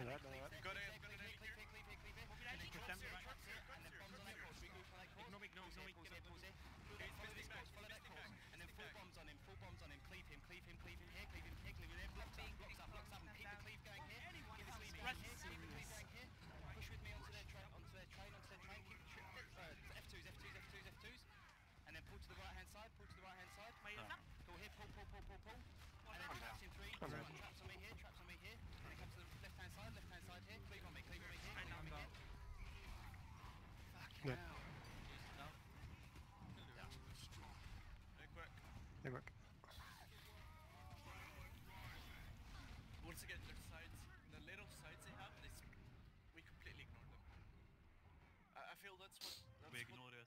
Right, right. Got it. Yeah. Once again, the sides, the little sides they have, we completely ignore them. I, I feel that's what. That's we ignore what, it.